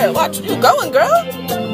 Hey, watch you going, girl.